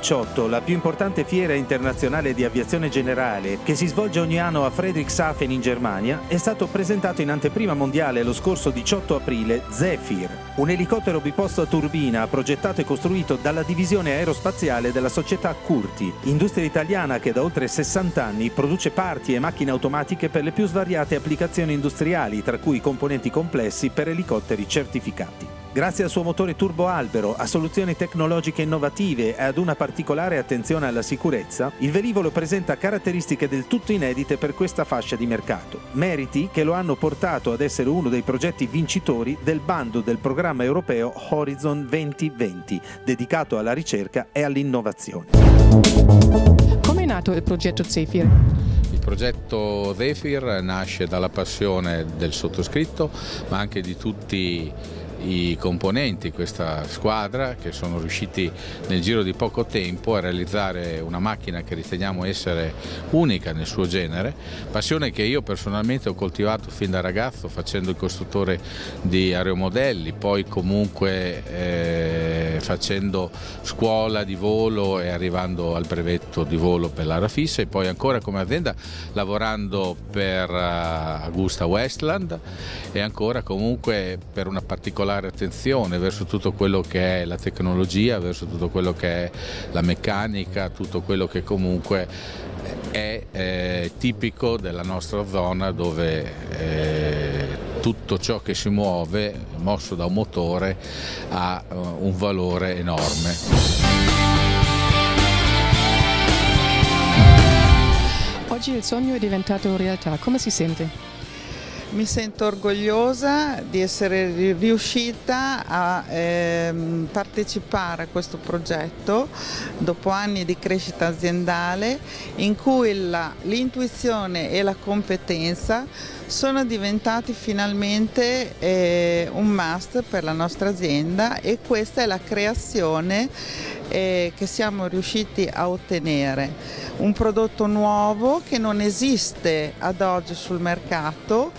2018, la più importante fiera internazionale di aviazione generale che si svolge ogni anno a Friedrichshafen in Germania, è stato presentato in anteprima mondiale lo scorso 18 aprile Zephyr, un elicottero biposto a turbina progettato e costruito dalla divisione aerospaziale della società Curti, industria italiana che da oltre 60 anni produce parti e macchine automatiche per le più svariate applicazioni industriali, tra cui componenti complessi per elicotteri certificati. Grazie al suo motore turbo albero, a soluzioni tecnologiche innovative e ad una particolare attenzione alla sicurezza, il velivolo presenta caratteristiche del tutto inedite per questa fascia di mercato. Meriti che lo hanno portato ad essere uno dei progetti vincitori del bando del programma europeo Horizon 2020, dedicato alla ricerca e all'innovazione. Come è nato il progetto Zephyr? Il progetto Zephyr nasce dalla passione del sottoscritto, ma anche di tutti i componenti di questa squadra che sono riusciti nel giro di poco tempo a realizzare una macchina che riteniamo essere unica nel suo genere, passione che io personalmente ho coltivato fin da ragazzo facendo il costruttore di aeromodelli, poi comunque eh, facendo scuola di volo e arrivando al brevetto di volo per l'area fissa e poi ancora come azienda lavorando per uh, Augusta Westland e ancora comunque per una particolare particolare attenzione verso tutto quello che è la tecnologia, verso tutto quello che è la meccanica, tutto quello che comunque è eh, tipico della nostra zona dove eh, tutto ciò che si muove, mosso da un motore, ha uh, un valore enorme. Oggi il sogno è diventato realtà, come si sente? Mi sento orgogliosa di essere riuscita a ehm, partecipare a questo progetto dopo anni di crescita aziendale in cui l'intuizione e la competenza sono diventati finalmente eh, un must per la nostra azienda e questa è la creazione eh, che siamo riusciti a ottenere. Un prodotto nuovo che non esiste ad oggi sul mercato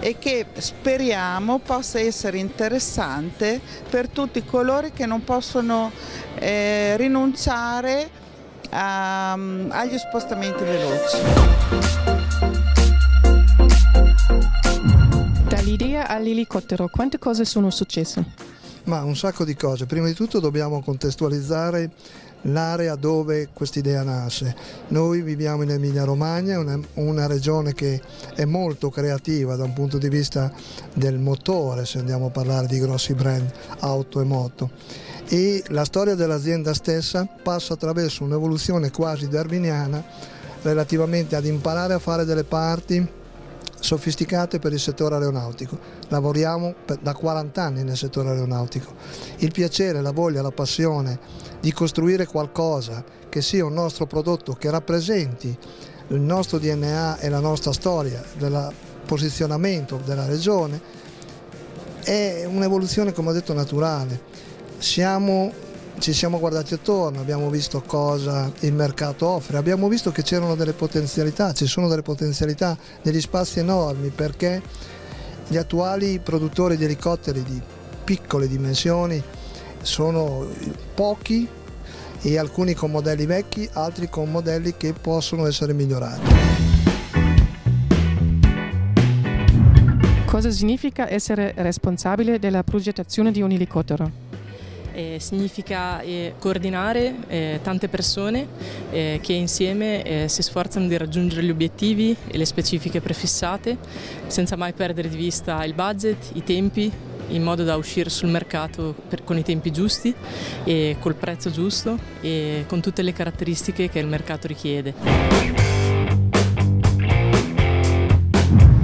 e che speriamo possa essere interessante per tutti coloro che non possono eh, rinunciare a, agli spostamenti veloci. All'elicottero quante cose sono successe? Ma un sacco di cose. Prima di tutto dobbiamo contestualizzare l'area dove quest'idea nasce. Noi viviamo in Emilia Romagna, una, una, regione che è molto creativa da un punto di vista del motore, se andiamo a parlare di grossi brand auto e moto. E la storia dell'azienda stessa passa attraverso un'evoluzione quasi darwiniana relativamente ad imparare a fare delle parti sofisticate per il settore aeronautico. Lavoriamo da 40 anni nel settore aeronautico. Il piacere, la voglia, la passione di costruire qualcosa che sia un nostro prodotto che rappresenti il nostro DNA e la nostra storia del posizionamento della regione è un'evoluzione, come ho detto, naturale. Siamo ci siamo guardati attorno, abbiamo visto cosa il mercato offre, abbiamo visto che c'erano delle potenzialità, ci sono delle potenzialità, degli spazi enormi perché gli attuali produttori di elicotteri di piccole dimensioni sono pochi e alcuni con modelli vecchi, altri con modelli che possono essere migliorati. Cosa significa essere responsabile della progettazione di un elicottero? Eh, significa eh, coordinare eh, tante persone eh, che insieme eh, si sforzano di raggiungere gli obiettivi e le specifiche prefissate senza mai perdere di vista il budget, i tempi in modo da uscire sul mercato per, con i tempi giusti e col prezzo giusto e con tutte le caratteristiche che il mercato richiede.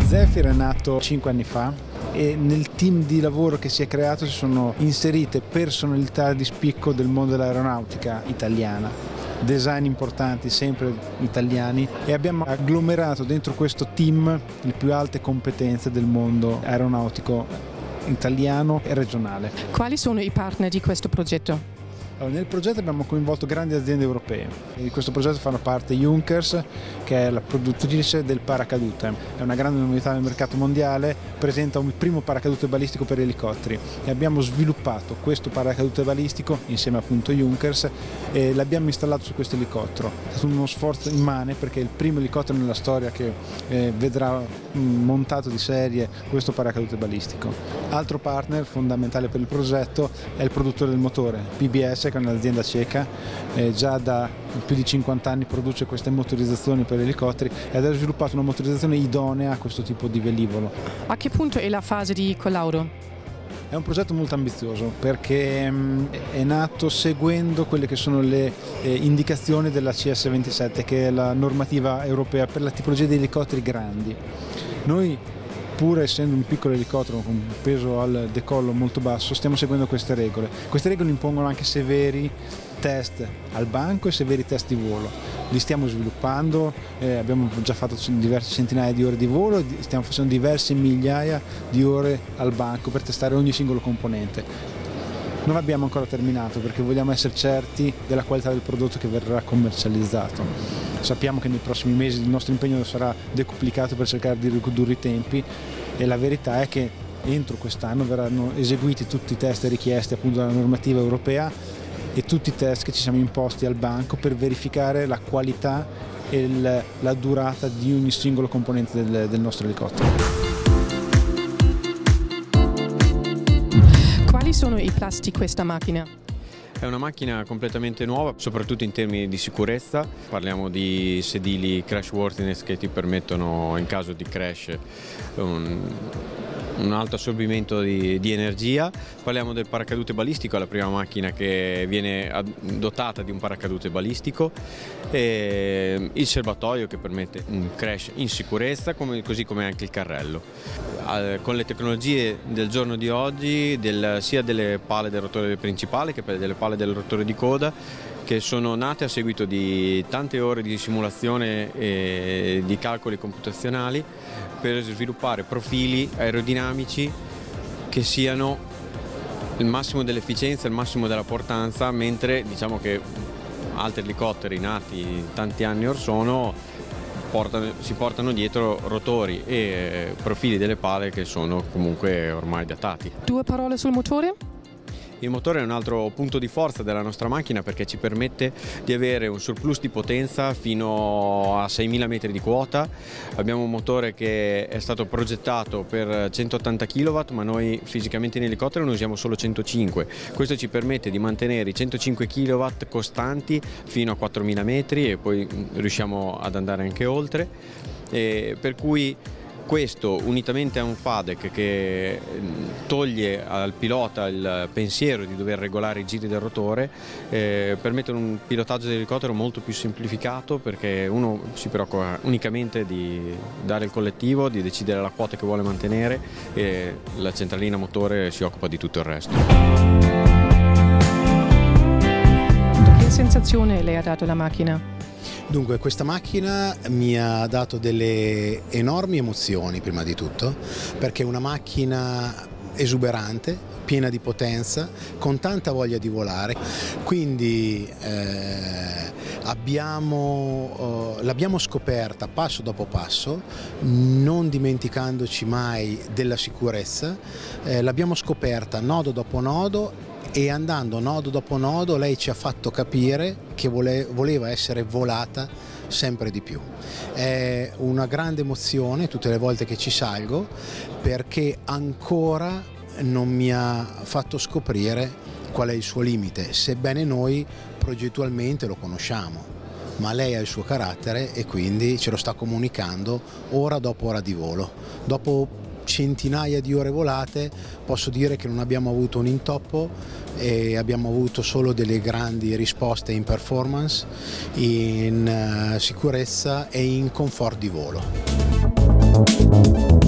Zephyr è nato 5 anni fa e nel team di lavoro che si è creato si sono inserite personalità di spicco del mondo dell'aeronautica italiana design importanti, sempre italiani e abbiamo agglomerato dentro questo team le più alte competenze del mondo aeronautico italiano e regionale. Quali sono i partner di questo progetto? Allora, nel progetto abbiamo coinvolto grandi aziende europee. In questo progetto fanno parte Junkers, che è la produttrice del paracadute. È una grande novità nel mercato mondiale, presenta un primo paracadute balistico per elicotteri e abbiamo sviluppato questo paracadute balistico insieme appunto a Junkers e l'abbiamo installato su questo elicottero. È stato uno sforzo immane perché è il primo elicottero nella storia che eh, vedrà mm, montato di serie questo paracadute balistico. Altro partner fondamentale per il progetto è il produttore del motore, PBS che è un'azienda ceca, eh, già da più di 50 anni produce queste motorizzazioni per elicotteri ed ha sviluppato una motorizzazione idonea a questo tipo di velivolo. A che punto è la fase di collauro? È un progetto molto ambizioso perché mh, è nato seguendo quelle che sono le eh, indicazioni della CS27 che è la normativa europea per la tipologia di elicotteri grandi. Noi pur essendo un piccolo elicottero con un peso al decollo molto basso, stiamo seguendo queste regole. Queste regole impongono anche severi test al banco e severi test di volo. Li stiamo sviluppando, eh, abbiamo già fatto diverse centinaia di ore di volo, stiamo facendo diverse migliaia di ore al banco per testare ogni singolo componente. Non abbiamo ancora terminato perché vogliamo essere certi della qualità del prodotto che verrà commercializzato. Sappiamo che nei prossimi mesi il nostro impegno sarà decuplicato per cercare di ridurre i tempi e la verità è che entro quest'anno verranno eseguiti tutti i test richiesti appunto dalla normativa europea e tutti i test che ci siamo imposti al banco per verificare la qualità e la durata di ogni singolo componente del, del nostro elicottero. Quali sono i plus di questa macchina? È una macchina completamente nuova, soprattutto in termini di sicurezza. Parliamo di sedili crashworthiness che ti permettono in caso di crash un, un alto assorbimento di, di, energia. Parliamo del paracadute balistico, è la prima macchina che viene dotata di un paracadute balistico, e il serbatoio che permette un crash in sicurezza, come, così come anche il carrello. Con le tecnologie del giorno di oggi, del, sia delle pale del rotore principale che delle pale del rotore di coda, che sono nate a seguito di tante ore di simulazione e di calcoli computazionali per sviluppare profili aerodinamici che siano il massimo dell'efficienza, il massimo della portanza, mentre diciamo che altri elicotteri nati tanti anni or sono portano, si portano dietro rotori e profili delle pale che sono comunque ormai datati. Due parole sul motore? Il motore è un altro punto di forza della nostra macchina perché ci permette di avere un surplus di potenza fino a 6.000 metri di quota. Abbiamo un motore che è stato progettato per 180 kW ma noi fisicamente in elicottero ne usiamo solo 105. Questo ci permette di mantenere i 105 kW costanti fino a 4.000 metri e poi riusciamo ad andare anche oltre. E per cui questo unitamente a un FADEC che toglie al pilota il pensiero di dover regolare i giri del rotore eh, permette un pilotaggio dell'elicottero molto più semplificato perché uno si preoccupa unicamente di dare il collettivo, di decidere la quota che vuole mantenere e la centralina motore si occupa di tutto il resto. Che sensazione le ha dato la macchina? Dunque questa macchina mi ha dato delle enormi emozioni prima di tutto perché è una macchina esuberante, piena di potenza, con tanta voglia di volare, quindi eh, eh, l'abbiamo scoperta passo dopo passo, non dimenticandoci mai della sicurezza, eh, l'abbiamo scoperta nodo dopo nodo e andando nodo dopo nodo lei ci ha fatto capire che vole, voleva essere volata sempre di più. È una grande emozione tutte le volte che ci salgo perché ancora non mi ha fatto scoprire qual è il suo limite, sebbene noi progettualmente lo conosciamo ma lei ha il suo carattere e quindi ce lo sta comunicando ora dopo ora di volo. Dopo centinaia di ore volate posso dire che non abbiamo avuto un intoppo e abbiamo avuto solo delle grandi risposte in performance, in eh, sicurezza e in comfort di volo.